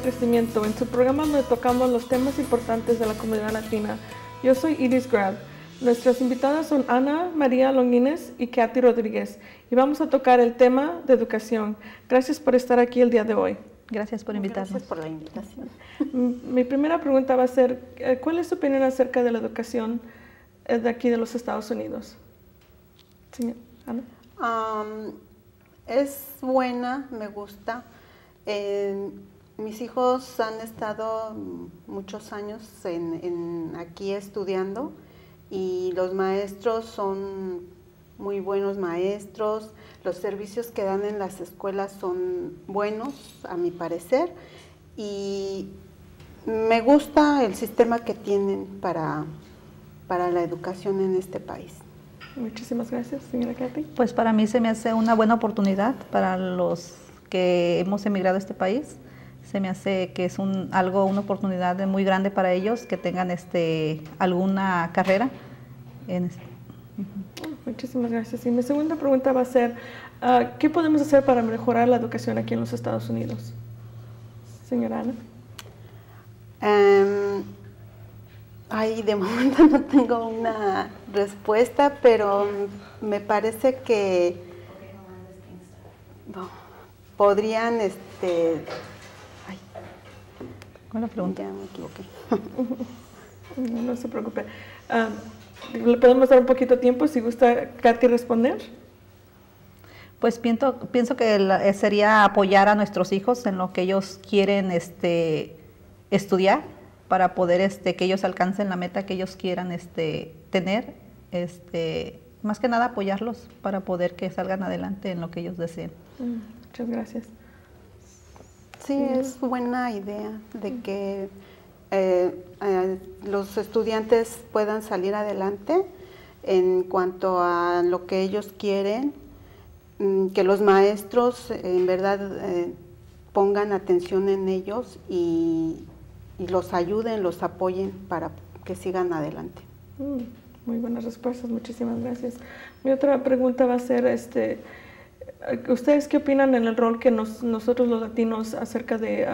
de crecimiento, en su programa donde tocamos los temas importantes de la comunidad latina. Yo soy Iris Grab. Nuestras invitadas son Ana María Longuines y Kathy Rodríguez y vamos a tocar el tema de educación. Gracias por estar aquí el día de hoy. Gracias por invitarnos. Gracias por la invitación. Mi primera pregunta va a ser, eh, ¿cuál es su opinión acerca de la educación eh, de aquí de los Estados Unidos? Señor, Ana. Um, es buena, me gusta. Eh, mis hijos han estado muchos años en, en aquí estudiando y los maestros son muy buenos maestros, los servicios que dan en las escuelas son buenos, a mi parecer, y me gusta el sistema que tienen para, para la educación en este país. Muchísimas gracias, señora Kathy. Pues para mí se me hace una buena oportunidad para los que hemos emigrado a este país. Se me hace que es un, algo, una oportunidad muy grande para ellos que tengan este, alguna carrera. En este. Muchísimas gracias. Y mi segunda pregunta va a ser, uh, ¿qué podemos hacer para mejorar la educación aquí en los Estados Unidos? Señora Ana. Um, ay, de momento no tengo una respuesta, pero me parece que no, podrían, este, Buena pregunta. ya me equivoqué. No, no se preocupe. Uh, ¿Le podemos dar un poquito de tiempo si gusta Katy responder? Pues pienso, pienso que la- eh, sería apoyar a nuestros hijos en lo que ellos quieren este, estudiar para poder este, que ellos alcancen la meta que ellos quieran este, tener. Este, más que nada apoyarlos para poder que salgan adelante en lo que ellos deseen. Mm, Muchas gracias. Sí, es buena idea de que eh, eh, los estudiantes puedan salir adelante en cuanto a lo que ellos quieren, mm, que los maestros en verdad eh, pongan atención en ellos y, y los ayuden, los apoyen para que sigan adelante. Mm, Muy buenas respuestas, muchísimas gracias. Mi otra pregunta va a ser, este, ¿ustedes qué opinan en el rol que nos- nosotros los latinos acerca de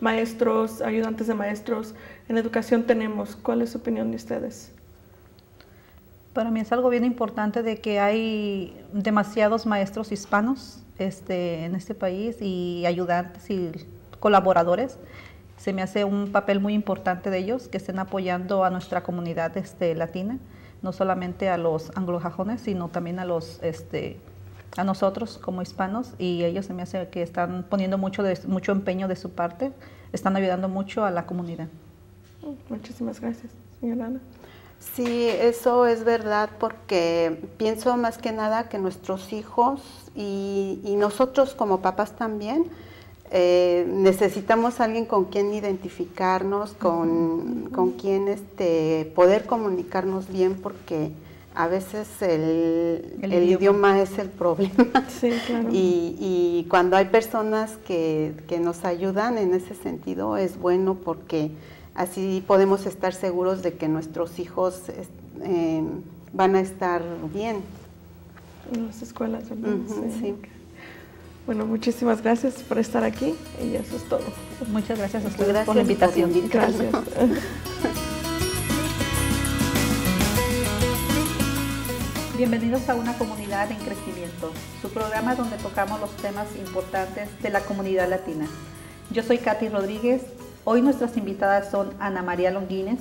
maestros, ayudantes de maestros en educación tenemos? ¿Cuál es su opinión de ustedes? Para mí es algo bien importante de que hay demasiados maestros hispanos este, en este país y ayudantes y colaboradores. Se me hace un papel muy importante de ellos que estén apoyando a nuestra comunidad este, latina, no solamente a los anglosajones, sino también a los este, a nosotros como hispanos y ellos se me hace que están poniendo mucho de, mucho empeño de su parte, están ayudando mucho a la comunidad. Mm, Muchísimas gracias, señora Ana. Sí, eso es verdad porque pienso más que nada que nuestros hijos y, y nosotros como papás también eh, necesitamos alguien con quien identificarnos, con, con quien este, poder comunicarnos bien porque a veces el, El el idioma. idioma es el problema. Sí, claro. Y, y cuando hay personas que, que nos ayudan en ese sentido es bueno porque así podemos estar seguros de que nuestros hijos eh, van a estar bien. En las escuelas, ¿verdad? Sí. Bueno, muchísimas gracias por estar aquí y eso es todo. Muchas gracias a ustedes Gracias por la invitación. Gracias. Bienvenidos a una comunidad en crecimiento, su programa donde tocamos los temas importantes de la comunidad latina. Yo soy Katy Rodríguez, hoy nuestras invitadas son Ana María Longuines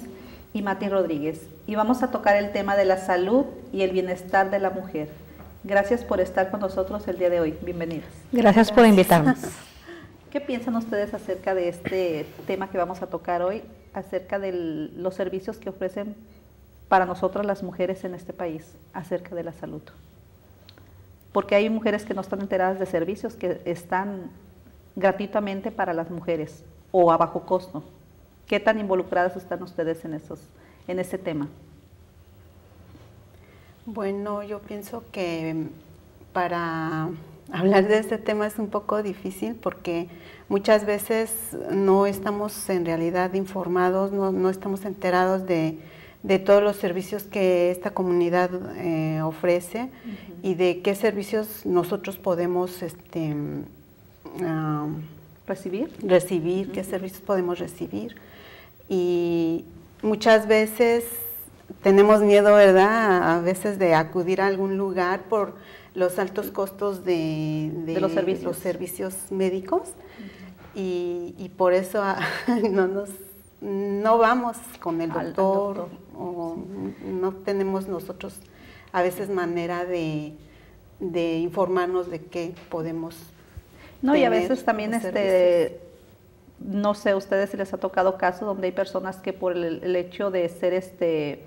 y Mati Rodríguez y vamos a tocar el tema de la salud y el bienestar de la mujer. Gracias por estar con nosotros el día de hoy, bienvenidas. Gracias por invitarnos. ¿Qué piensan ustedes acerca de este tema que vamos a tocar hoy, acerca de los servicios que ofrecen para nosotras las mujeres en este país, acerca de la salud? Porque hay mujeres que no están enteradas de servicios que están gratuitamente para las mujeres o a bajo costo. ¿Qué tan involucradas están ustedes en, esos, en ese tema? Bueno, yo pienso que para hablar de este tema es un poco difícil porque muchas veces no estamos en realidad informados, no, no estamos enterados de, de todos los servicios que esta comunidad eh, ofrece y de qué servicios nosotros podemos este, recibir. Recibir, qué servicios podemos recibir. Y muchas veces tenemos miedo, ¿verdad? A veces de acudir a algún lugar por los altos costos de, los, servicios. los, servicios. médicos y, por eso no nos no vamos con el doctor, o no tenemos nosotros a veces manera de, informarnos de qué podemos no y a veces también este no sé ustedes si les ha tocado casos donde hay personas que por el, hecho de ser este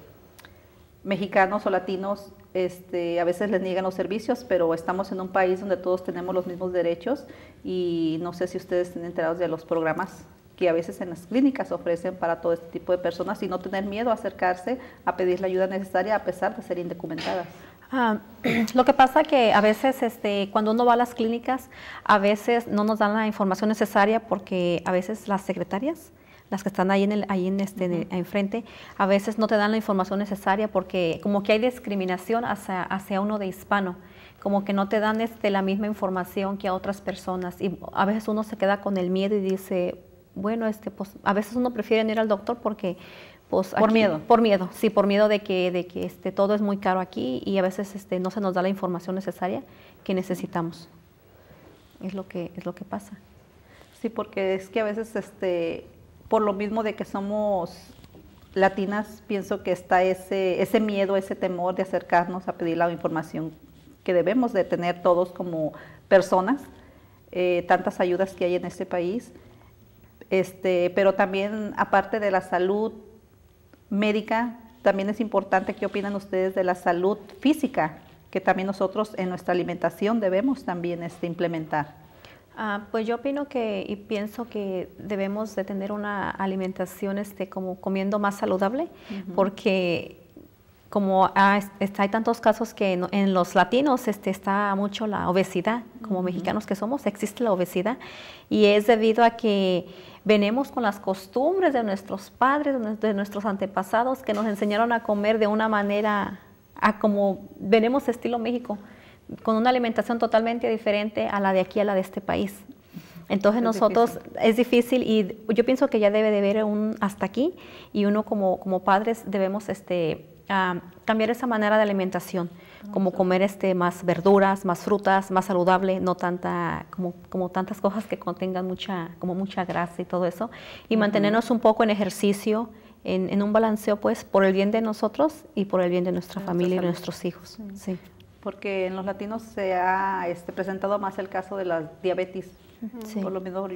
mexicanos o latinos este, a veces les niegan los servicios, pero estamos en un país donde todos tenemos los mismos derechos y no sé si ustedes están enterados de los programas que a veces en las clínicas ofrecen para todo este tipo de personas y no tener miedo a acercarse a pedir la ayuda necesaria a pesar de ser indocumentadas. Ah, lo que pasa que a veces este, cuando uno va a las clínicas, a veces no nos dan la información necesaria porque a veces las secretarias las que están ahí en, el, ahí en este, enfrente, a veces no te dan la información necesaria porque como que hay discriminación hacia, hacia uno de hispano, como que no te dan este, la misma información que a otras personas y a veces uno se queda con el miedo y dice, bueno, este, pues, a veces uno prefiere ir al doctor porque pues, por miedo. Por miedo, sí, por miedo de que, de que este, todo es muy caro aquí y a veces este, no se nos da la información necesaria que necesitamos. Es lo que, es lo que pasa. Sí, porque es que a veces este, por lo mismo de que somos latinas, pienso que está ese, ese miedo, ese temor de acercarnos a pedir la información que debemos de tener todos como personas, eh, tantas ayudas que hay en este país, este, pero también aparte de la salud médica, también es importante qué opinan ustedes de la salud física, que también nosotros en nuestra alimentación debemos también este, implementar. Ah, pues yo opino que y pienso que debemos de tener una alimentación este, como comiendo más saludable, porque como hay tantos casos que en, los latinos este, está mucho la obesidad, como mexicanos que somos, existe la obesidad, y es debido a que venimos con las costumbres de nuestros padres, de nuestros antepasados, que nos enseñaron a comer de una manera, a como venimos estilo México con una alimentación totalmente diferente a la de aquí, a la de este país. Entonces nosotros es difícil y yo pienso que ya debe de haber un hasta aquí y uno como, como padres debemos este, cambiar esa manera de alimentación, como comer este, más verduras, más frutas, más saludable, no tanta, como, como tantas cosas que contengan mucha, como mucha grasa y todo eso, y mantenernos un poco en ejercicio, en, un balanceo pues por el bien de nosotros y por el bien de nuestra familia y de nuestros hijos. Sí. Porque en los latinos se ha este, presentado más el caso de la diabetes. Por lo mismo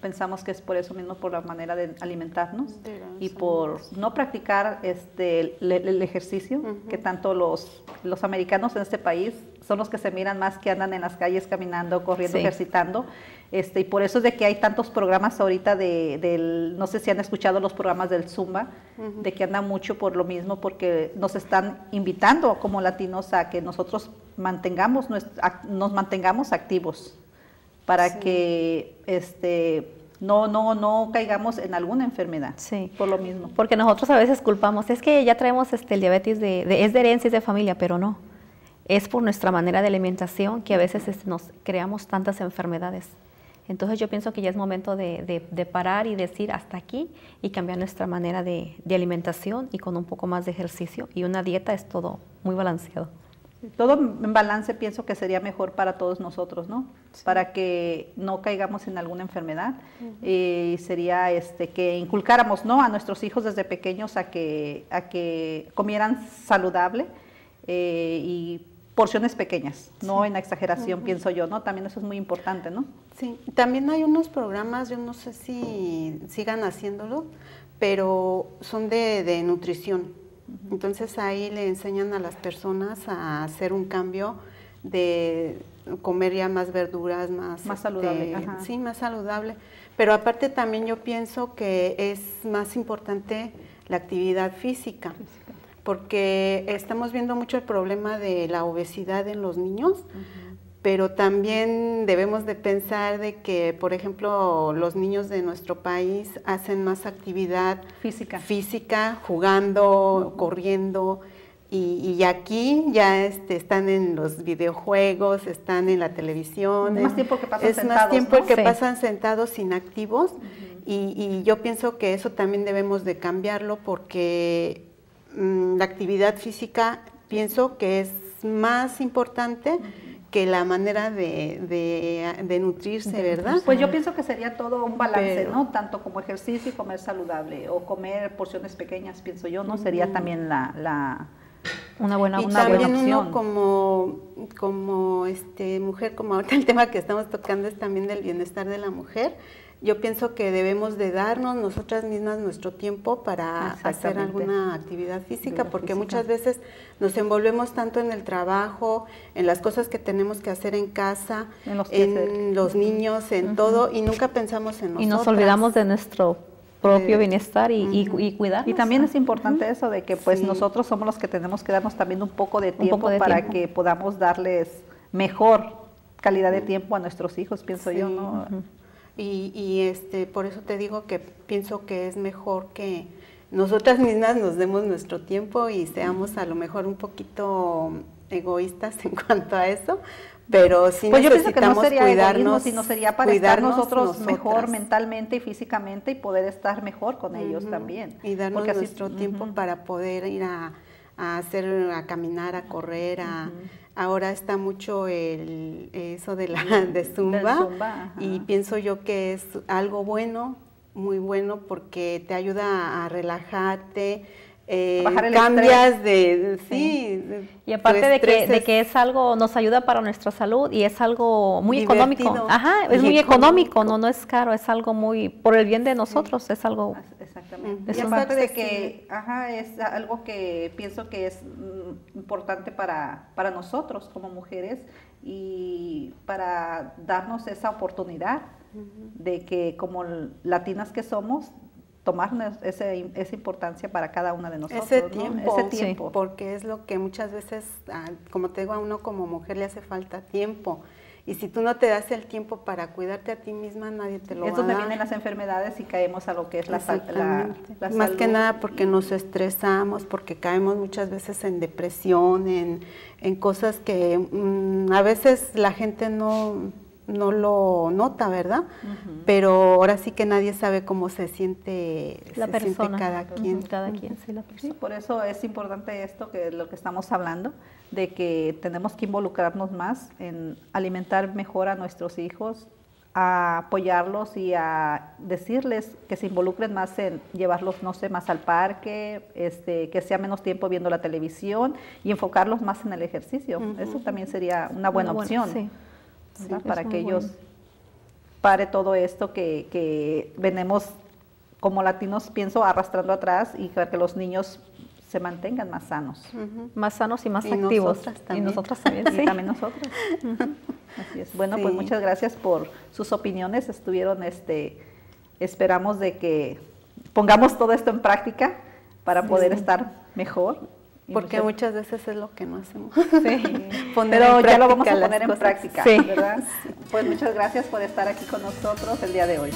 pensamos que es por eso mismo, por la manera de alimentarnos y por no practicar este, el, ejercicio, que tanto los, los americanos en este país son los que se miran más que andan en las calles caminando, corriendo, ejercitando. Este, y por eso es de que hay tantos programas ahorita de, del, no sé si han escuchado los programas del Zumba, de que andan mucho por lo mismo, porque nos están invitando como latinos a que nosotros mantengamos, nos mantengamos activos para que este, no, no, no caigamos en alguna enfermedad. Sí. Por lo mismo. Porque nosotros a veces culpamos, es que ya traemos este, el diabetes de, es de herencia, es de familia, pero no. Es por nuestra manera de alimentación que a veces este, nos creamos tantas enfermedades. Entonces yo pienso que ya es momento de, parar y decir hasta aquí y cambiar nuestra manera de, alimentación y con un poco más de ejercicio y una dieta es todo muy balanceado. Todo en balance pienso que sería mejor para todos nosotros, ¿no? Para que no caigamos en alguna enfermedad y sería este que inculcáramos, ¿no? A nuestros hijos desde pequeños a que a que comieran saludable eh, y porciones pequeñas, no en exageración, pienso yo, ¿no? También eso es muy importante, ¿no? Sí, también hay unos programas, yo no sé si sigan haciéndolo, pero son de, nutrición. Entonces ahí le enseñan a las personas a hacer un cambio de comer ya más verduras, más... Más saludable. Este, sí, más saludable. Pero aparte también yo pienso que es más importante la actividad física porque estamos viendo mucho el problema de la obesidad en los niños, pero también debemos de pensar de que, por ejemplo, los niños de nuestro país hacen más actividad física, física jugando, corriendo, Y, aquí ya este, están en los videojuegos, están en la televisión. Es más tiempo que pasan es sentados. más tiempo ¿no? que Sí. pasan sentados inactivos. y, y yo pienso que eso también debemos de cambiarlo porque mm, la actividad física pienso que es más importante que la manera de, de- de nutrirse, ¿verdad? Pues yo pienso que sería todo un balance, Pero- ¿no? Tanto como ejercicio y comer saludable, o comer porciones pequeñas, pienso yo, ¿no? Sería también la, la Una buena, y una buena también opción. uno como, como este, mujer, como ahorita el tema que estamos tocando es también del bienestar de la mujer. Yo pienso que debemos de darnos nosotras mismas nuestro tiempo para hacer alguna actividad física, porque física. muchas veces nos envolvemos tanto en el trabajo, en las cosas que tenemos que hacer en casa, En los en quehaceres. los niños, en todo, y nunca pensamos en nosotros. Y nos olvidamos de nuestro propio bienestar y, y- Ujú. y también es importante eso de que pues Sí. nosotros somos los que tenemos que darnos también un poco de tiempo poco de para tiempo. que podamos darles mejor calidad de tiempo a nuestros hijos, pienso yo. ¿no? Y, y, este, por eso te digo que pienso que es mejor que nosotras mismas nos demos nuestro tiempo y seamos a lo mejor un poquito egoístas en cuanto a eso, pero sí Pues yo pienso que no necesitamos sería cuidarnos, sino sería para estar cuidarnos nosotros mejor mentalmente y físicamente y poder estar mejor con ellos también. Y darnos Porque así- nuestro tiempo para poder ir a, a hacer, a caminar, a correr, a, ahora está mucho el, eso de la de zumba, y pienso yo que es algo bueno, muy bueno porque te ayuda a relajarte, eh, bajar el cambias de, sí, Y aparte de que, de que es algo, nos ayuda para nuestra salud y es algo muy Divertido. Económico. Ajá, es muy económico, económico. no, no es caro, es algo muy, por el bien de nosotros, es algo, Exactamente. Y Es un- aparte de que, ajá, es algo que pienso que es mm, importante para, para nosotros como mujeres y para darnos esa oportunidad de que como latinas que somos, tomarnos ese- esa importancia para cada una de nosotros. ese ¿no? tiempo, Ese Sí. tiempo. porque es lo que muchas veces, ah, como te digo, a uno como mujer le hace falta tiempo. Y si tú no te das el tiempo para cuidarte a ti misma, nadie te lo Es va a donde dar. vienen las enfermedades y caemos a lo que es la, la, Más que nada porque nos estresamos, porque caemos muchas veces en depresión, en, en cosas que mm, a veces la gente no, no lo nota, ¿verdad? Pero ahora sí que nadie sabe cómo se siente, la se persona. siente cada quien. Cada quien, sí, la Sí, persona. por eso es importante esto que lo que estamos hablando, de que tenemos que involucrarnos más en alimentar mejor a nuestros hijos, a apoyarlos y a decirles que se involucren más en llevarlos, no sé, más al parque, este, que sea menos tiempo viendo la televisión y enfocarlos más en el ejercicio. Eso también sería una buena Una opción sí. Para es que ellos bueno. pare todo esto que, que venimos como latinos, pienso, arrastrando atrás y para que los niños se mantengan más sanos. Más sanos y más Y activos. nosotras Y también. nosotras también, Y sí. también nosotros. Así es. Bueno, pues muchas gracias por sus opiniones. Estuvieron, este, esperamos de que pongamos todo esto en práctica para poder estar mejor. Porque muchas- muchas veces es lo que no hacemos. Sí, pero ya lo vamos a poner en práctica, Sí. ¿verdad? Pues muchas gracias por estar aquí con nosotros el día de hoy.